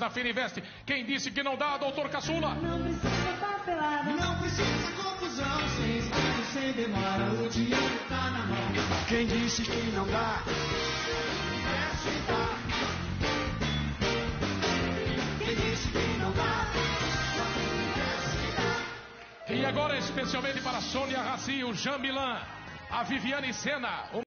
na Fininvest. Quem disse que não dá, doutor Caçula? Não precisa papelada. Não precisa confusão, sem espírito, sem demora. O dinheiro tá na mão. Quem disse que não dá? Investe e dá. Quem disse que não dá? Dá. E agora, especialmente para Sônia Raci, o Jean Milan, a Viviane Sena.